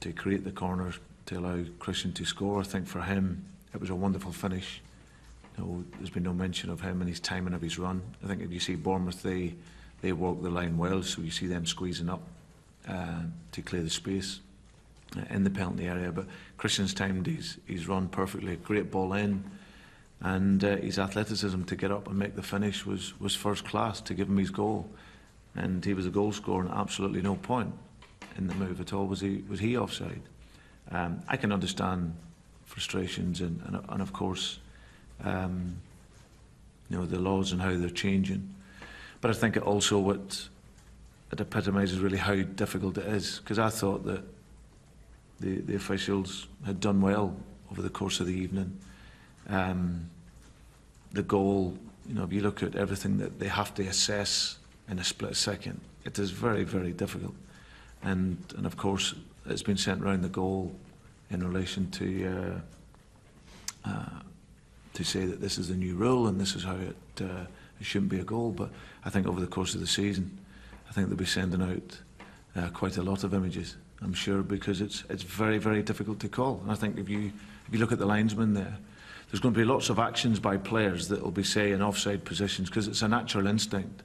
to create the corner to allow Christian to score. I think for him it was a wonderful finish. Know, there's been no mention of him and his timing of his run. I think if you see Bournemouth, they they walk the line well, so you see them squeezing up uh, to clear the space uh, in the penalty area. But Christian's timed his, his run perfectly. A great ball in. And uh, his athleticism to get up and make the finish was, was first class to give him his goal. And he was a goal scorer and absolutely no point in the move at all. Was he, was he offside? Um, I can understand frustrations and, and, and of course, um, you know, the laws and how they're changing. But I think it also what it epitomises really how difficult it is because I thought that the, the officials had done well over the course of the evening. Um, the goal, you know, if you look at everything that they have to assess in a split second, it is very, very difficult. And, and of course, it's been sent around the goal in relation to uh, uh, to say that this is the new rule and this is how it, uh, it shouldn't be a goal. But I think over the course of the season, I think they'll be sending out uh, quite a lot of images. I'm sure because it's it's very very difficult to call. And I think if you if you look at the linesman there, there's going to be lots of actions by players that will be saying offside positions because it's a natural instinct